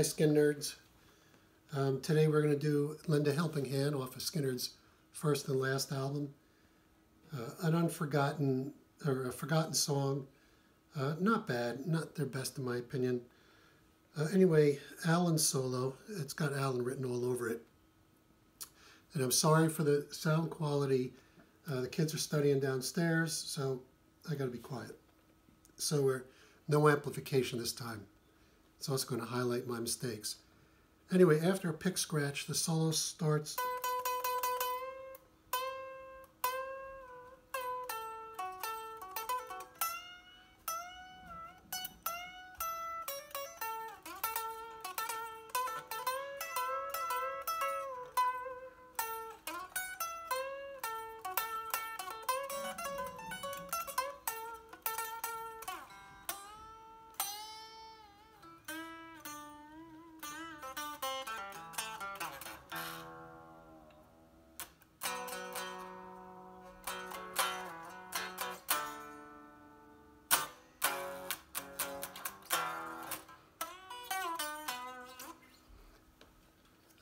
Hi, Skin Nerds. Um, today we're going to do Lend a Helping Hand off of Skynyrd's first and last album. Uh, an unforgotten, or a forgotten song. Uh, not bad, not their best in my opinion. Uh, anyway, Allen's solo, it's got Allen written all over it. And I'm sorry for the sound quality. Uh, the kids are studying downstairs, so I got to be quiet. So we're no amplification this time. It's also going to highlight my mistakes. Anyway, after a pick scratch, the solo starts.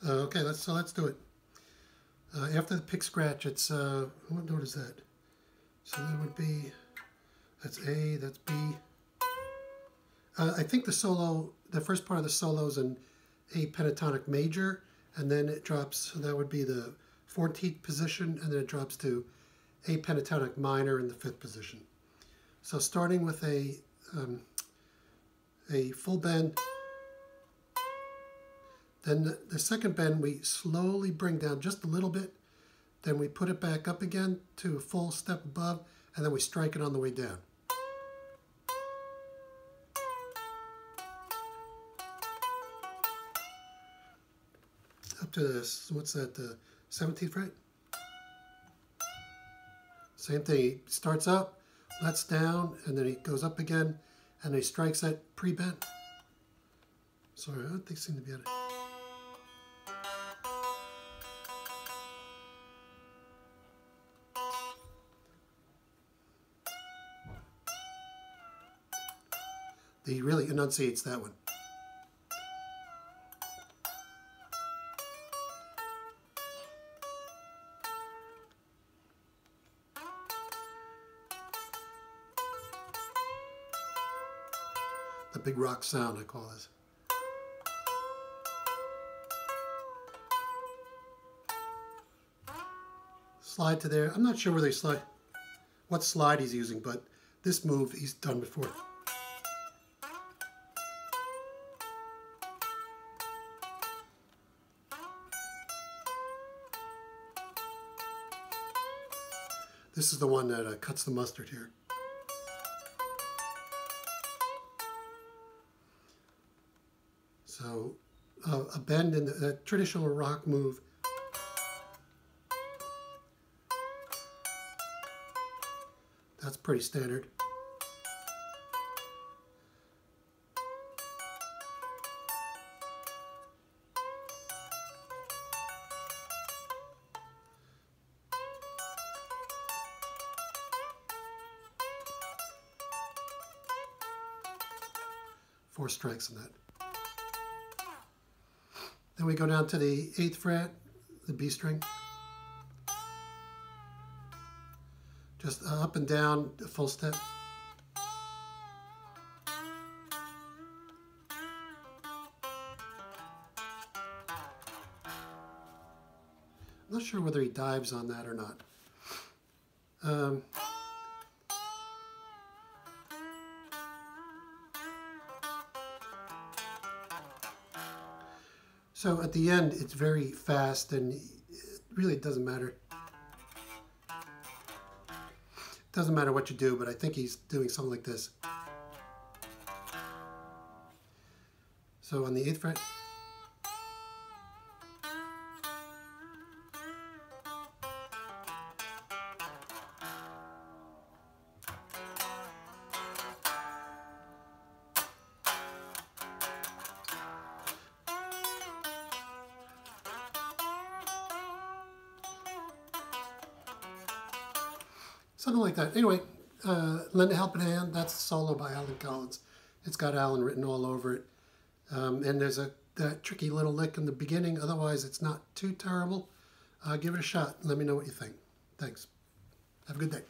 Uh, okay, let's so let's do it. Uh, after the pick scratch, it's uh, what note is that? So that would be that's A, that's B. Uh, I think the solo, the first part of the solo is in A pentatonic major, and then it drops. So that would be the 14th position, and then it drops to A pentatonic minor in the fifth position. So starting with a um, a full bend. Then the, second bend we slowly bring down just a little bit. Then we put it back up again to a full step above, and then we strike it on the way down. Up to this, what's that, uh, the 17th fret? Same thing, he starts up, lets down, and then he goes up again, and he strikes that pre-bent. Sorry, I don't think seem to be at it. He really enunciates that one. The big rock sound, I call this. Slide to there. I'm not sure where they slide, what slide he's using, but this move he's done before. This is the one that uh, cuts the mustard here. So uh, a bend in the traditional rock move. That's pretty standard. Four strikes on that. Then we go down to the eighth fret, the B string. Just up and down, a full step. I'm not sure whether he dives on that or not. Um, So at the end, it's very fast and it really it doesn't matter. It Doesn't matter what you do, but I think he's doing something like this. So on the 8th fret, Something like that. Anyway, uh, Lend a Helping Hand, that's a solo by Allen Collins. It's got Allen written all over it. Um, and there's a that tricky little lick in the beginning. Otherwise, it's not too terrible. Uh, give it a shot. Let me know what you think. Thanks. Have a good day.